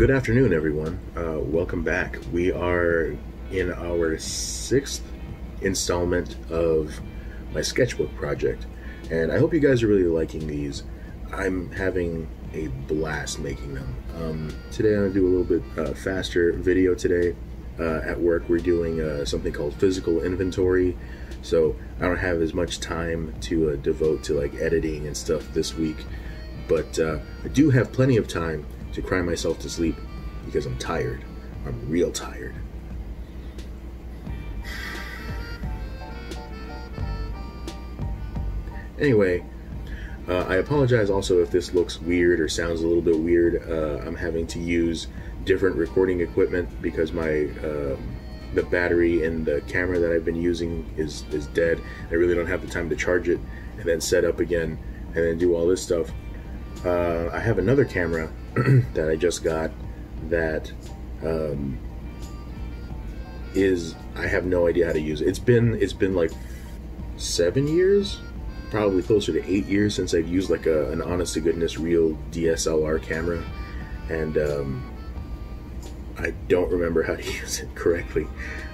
Good afternoon, everyone. Uh, welcome back. We are in our sixth installment of my sketchbook project, and I hope you guys are really liking these. I'm having a blast making them. Um, today, I'm going to do a little bit uh, faster video today. Uh, at work, we're doing uh, something called physical inventory, so I don't have as much time to uh, devote to like editing and stuff this week. But uh, I do have plenty of time to cry myself to sleep because I'm tired. I'm real tired. Anyway, uh, I apologize also if this looks weird or sounds a little bit weird. Uh, I'm having to use different recording equipment because my um, the battery in the camera that I've been using is is dead. I really don't have the time to charge it and then set up again and then do all this stuff. Uh, I have another camera that I just got that um, is I have no idea how to use it. It's been it's been like seven years, probably closer to eight years since I've used like a, an honest to goodness real DSLR camera, and um, I don't remember how to use it correctly.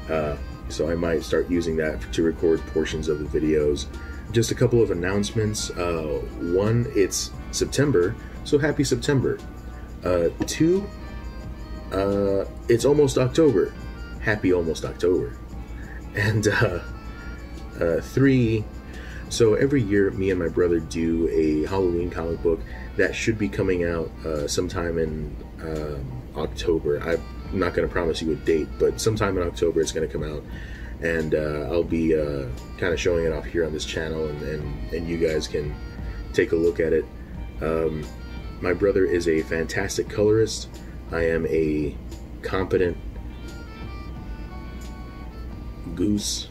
Uh, so I might start using that to record portions of the videos. Just a couple of announcements. Uh, one, it's September, so happy September. Uh, two, uh, it's almost October. Happy almost October. And uh, uh, three, so every year, me and my brother do a Halloween comic book that should be coming out uh, sometime in um, October. I'm not going to promise you a date, but sometime in October it's going to come out. And uh, I'll be uh, kind of showing it off here on this channel, and, and, and you guys can take a look at it. Um, my brother is a fantastic colorist. I am a competent goose.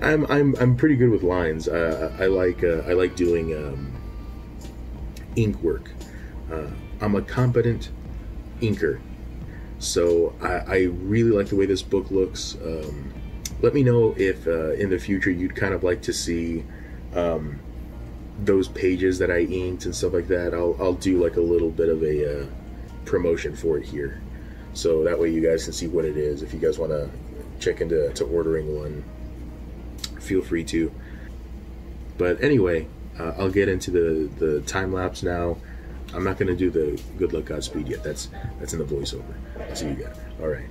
I'm I'm I'm pretty good with lines. Uh, I like uh, I like doing um, ink work. Uh, I'm a competent inker, so I, I, really like the way this book looks. Um, let me know if uh, in the future you'd kind of like to see um, those pages that I inked and stuff like that. I'll I'll do like a little bit of a uh, promotion for it here, so that way you guys can see what it is. If you guys want to check into to ordering one feel free to. But anyway, uh, I'll get into the the time lapse now. I'm not gonna do the good luck Godspeed yet. That's that's in the voiceover. I'll see you guys. All right.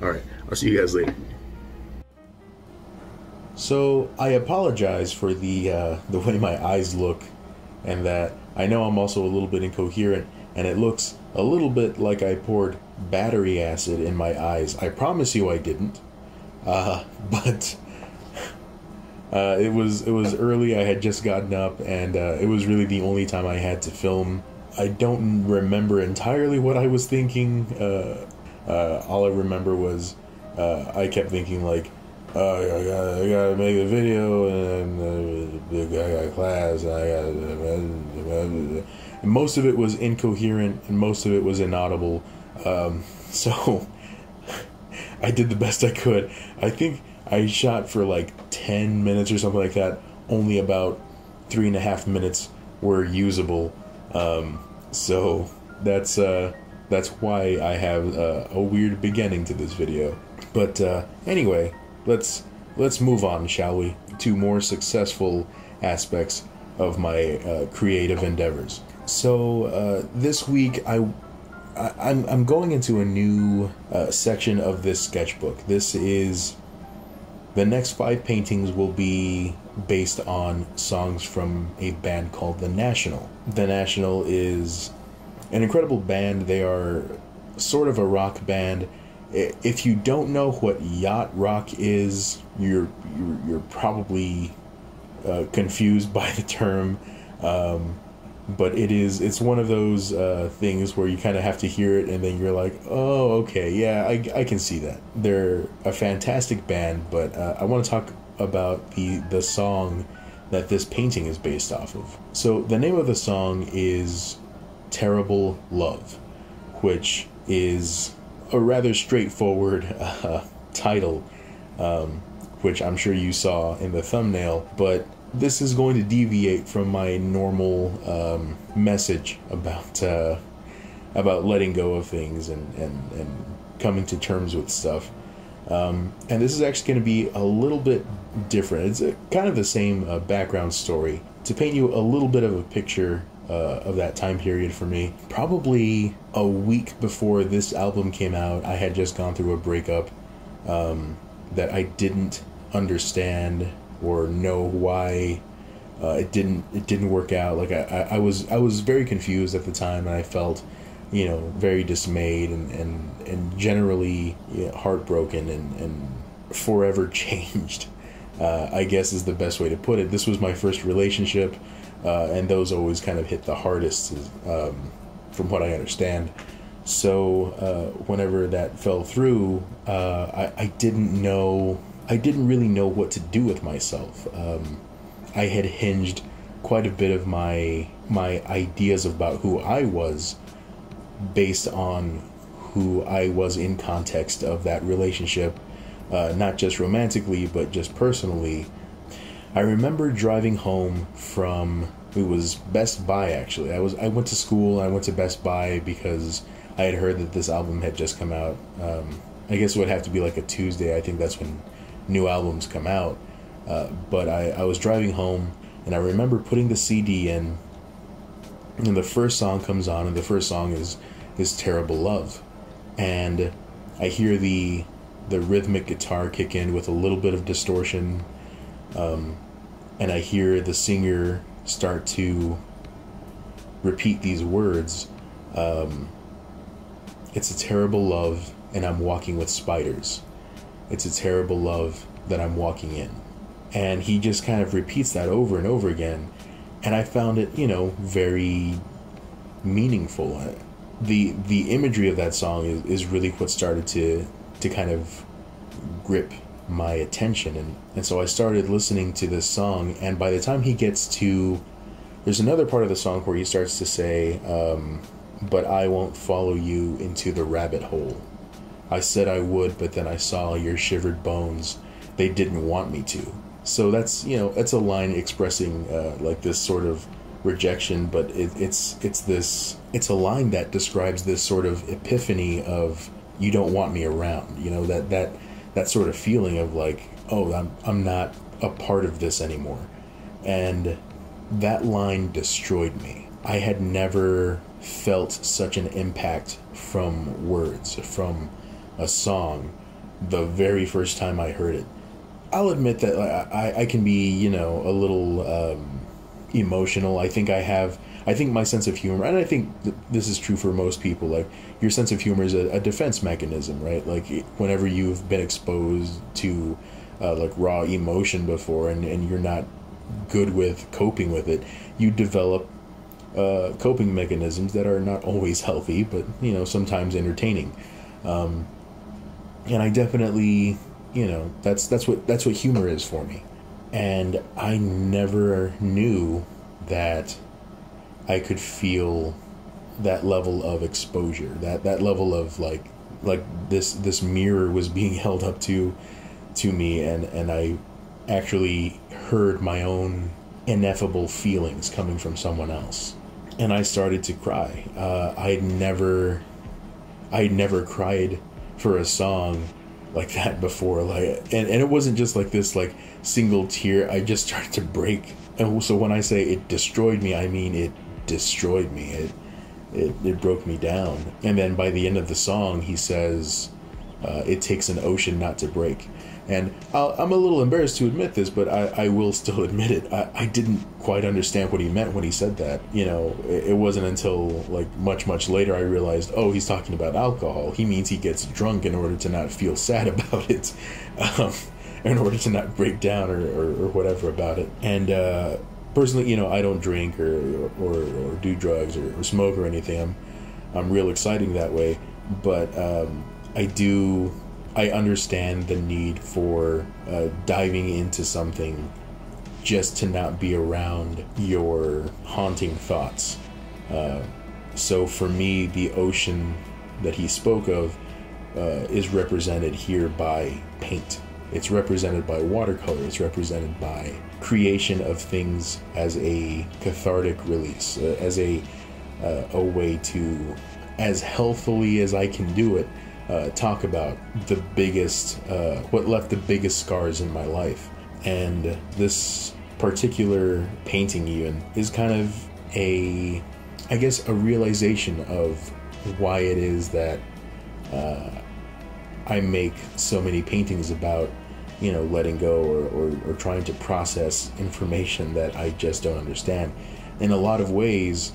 All right. I'll see you guys later. So I apologize for the uh, the way my eyes look, and that I know I'm also a little bit incoherent, and it looks a little bit like I poured battery acid in my eyes. I promise you I didn't. Uh, but uh, it was it was early. I had just gotten up, and uh, it was really the only time I had to film. I don't remember entirely what I was thinking. Uh, uh, all I remember was I kept thinking like, oh, I gotta, I gotta make a video, and uh, I got class, I got. most of it was incoherent, and most of it was inaudible. Um, so I did the best I could. I think I shot for like 10 minutes or something like that. Only about three and a half minutes were usable. Um, so that's uh, that's why I have uh, a weird beginning to this video. But uh, anyway, let's let's move on, shall we, to more successful aspects of my uh, creative endeavors. So uh, this week I I, am I'm going into a new uh, section of this sketchbook. This is the next five paintings will be based on songs from a band called The National. The National is an incredible band. They are sort of a rock band. If you don't know what yacht rock is, you're you're, you're probably uh, confused by the term. Um, but it is it's one of those uh, things where you kind of have to hear it and then you're like oh okay yeah I, I can see that they're a fantastic band but uh, i want to talk about the the song that this painting is based off of so the name of the song is terrible love which is a rather straightforward uh, title um, which i'm sure you saw in the thumbnail but this is going to deviate from my normal um, message about uh, about letting go of things and, and, and coming to terms with stuff. Um, and this is actually going to be a little bit different. It's a, kind of the same uh, background story to paint you a little bit of a picture uh, of that time period for me. Probably a week before this album came out, I had just gone through a breakup um, that I didn't understand or know why uh, it didn't it didn't work out. Like I, I, was I was very confused at the time, and I felt you know very dismayed and and, and generally you know, heartbroken and, and forever changed. Uh, I guess is the best way to put it. This was my first relationship, uh, and those always kind of hit the hardest, um, from what I understand. So uh, whenever that fell through, uh, I, I didn't know I didn't really know what to do with myself. Um, I had hinged quite a bit of my my ideas about who I was based on who I was in context of that relationship, uh, not just romantically but just personally. I remember driving home from it was Best Buy actually. I was I went to school. I went to Best Buy because I had heard that this album had just come out. Um, I guess it would have to be like a Tuesday. I think that's when new albums come out. Uh, but I, I was driving home and I remember putting the CD in, and the first song comes on, and the first song is is "Terrible Love," and I hear the the rhythmic guitar kick in with a little bit of distortion, um, and I hear the singer start to repeat these words. Um, it's a terrible love, and I'm walking with spiders. It's a terrible love that I'm walking in. And he just kind of repeats that over and over again. And I found it, you know, very meaningful. The the imagery of that song is, is really what started to to kind of grip my attention and, and so I started listening to this song and by the time he gets to there's another part of the song where he starts to say um, but I won't follow you into the rabbit hole I said I would, but then I saw your shivered bones. They didn't want me to. So that's you know that's a line expressing uh, like this sort of rejection, but it, it's it's this it's a line that describes this sort of epiphany of you don't want me around. You know that that that sort of feeling of like oh I'm I'm not a part of this anymore, and that line destroyed me. I had never felt such an impact from words from a song the very first time I heard it. I'll admit that I, I can be, you know, a little um, emotional. I think I have, I think my sense of humor, and I think th- this is true for most people, like, your sense of humor is a, a defense mechanism, right? Like, whenever you've been exposed to, uh, like, raw emotion before and, and you're not good with coping with it, you develop uh, coping mechanisms that are not always healthy, but, you know, sometimes entertaining. Um, and I definitely, you know, that's that's what that's what humor is for me. And I never knew that I could feel that level of exposure, that that level of like like this this mirror was being held up to to me and and I actually heard my own ineffable feelings coming from someone else. And I started to cry. Uh, I'd never, I had never cried for a song like that before. Like and, and it wasn't just like this like single tear. I just started to break. And so when i say it destroyed me i mean it destroyed me it it, it broke me down and then by the end of the song he says uh, it takes an ocean not to break and i am a little embarrassed to admit this, but I, I will still admit it. I, I didn't quite understand what he meant when he said that. You know, it, it wasn't until like much, much later I realized, oh, he's talking about alcohol. He means he gets drunk in order to not feel sad about it, um, in order to not break down or, or, or whatever about it. And uh, personally, you know, I don't drink or, or, or do drugs or, or smoke or anything. I'm, I'm real exciting that way. But um, I do I understand the need for uh, diving into something just to not be around your haunting thoughts. Uh, so for me, the ocean that he spoke of uh, is represented here by paint. It's represented by watercolor. It's represented by creation of things as a cathartic release, uh, as a uh, a way to, as healthily as I can do it, uh, talk about the biggest, uh, what left the biggest scars in my life. And this particular painting, even, is kind of a, I guess, a realization of why it is that uh, I make so many paintings about, you know, letting go or, or, or trying to process information that I just don't understand. In a lot of ways,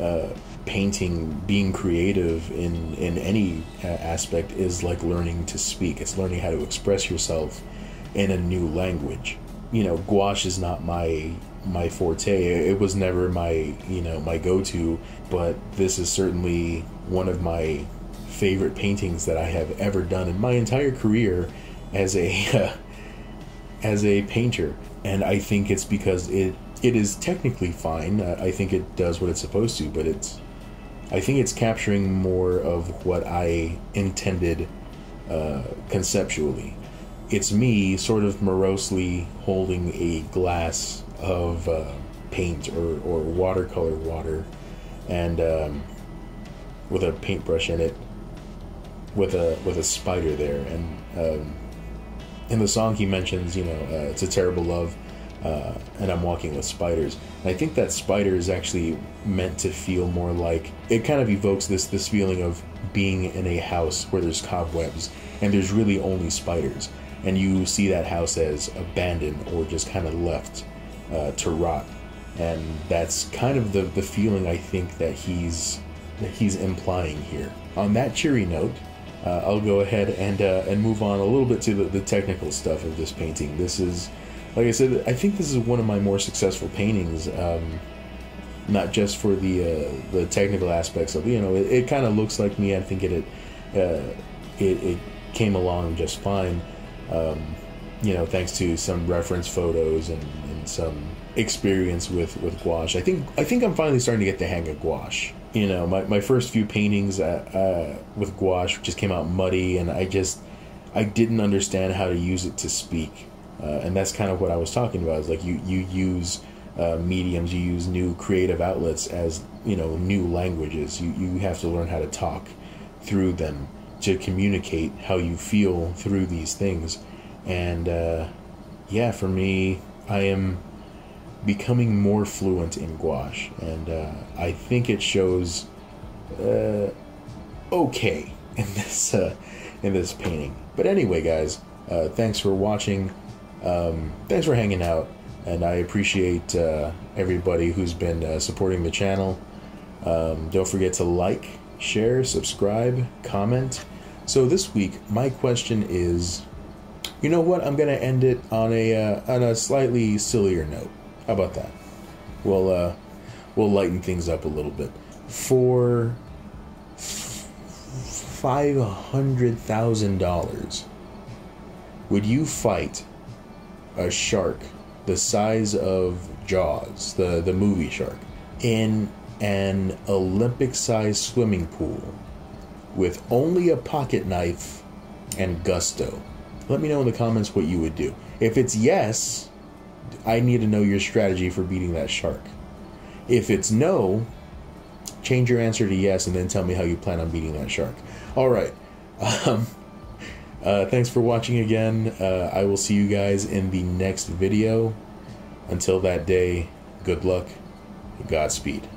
uh, painting, being creative in in any uh, aspect is like learning to speak. It's learning how to express yourself in a new language. You know, gouache is not my my forte. It was never my you know my go to, but this is certainly one of my favorite paintings that I have ever done in my entire career as a uh, as a painter. And I think it's because it it is technically fine. I think it does what it's supposed to, but it's I think it's capturing more of what I intended uh, conceptually. It's me sort of morosely holding a glass of uh, paint or, or watercolor water and um, with a paintbrush in it with a with a spider there and um, in the song he mentions you know uh, it's a terrible love uh, and I'm walking with spiders. And I think that spider is actually meant to feel more like it kind of evokes this this feeling of being in a house where there's cobwebs and there's really only spiders, and you see that house as abandoned or just kind of left uh, to rot. And that's kind of the the feeling I think that he's that he's implying here. On that cheery note, uh, I'll go ahead and uh, and move on a little bit to the, the technical stuff of this painting. This is like I said, I think this is one of my more successful paintings. Um, not just for the uh, the technical aspects of you know it, it kind of looks like me. I think it it, uh, it, it came along just fine. Um, you know, thanks to some reference photos and, and some experience with with gouache. I think I think I'm finally starting to get the hang of gouache. You know, my, my first few paintings uh, uh, with gouache just came out muddy, and I just I didn't understand how to use it to speak. Uh, and that's kind of what I was talking about. Is like you you use uh, mediums, you use new creative outlets as you know new languages. You you have to learn how to talk through them to communicate how you feel through these things. And uh, yeah, for me, I am becoming more fluent in gouache, and uh, I think it shows uh, okay in this uh, in this painting. But anyway, guys, thanks for watching. Um, thanks for hanging out, and I appreciate uh, everybody who's been uh, supporting the channel. Um, don't forget to like, share, subscribe, comment. So this week, my question is, you know what? I'm gonna end it on a uh, on a slightly sillier note. How about that? We'll uh, we'll lighten things up a little bit. For five hundred thousand dollars, would you fight a shark the size of Jaws, the, the movie shark, in an Olympic sized swimming pool with only a pocket knife and gusto? Let me know in the comments what you would do. If it's yes, I need to know your strategy for beating that shark. If it's no, change your answer to yes and then tell me how you plan on beating that shark. All right. Um, uh, thanks for watching again. Uh, I will see you guys in the next video. Until that day, good luck, Godspeed.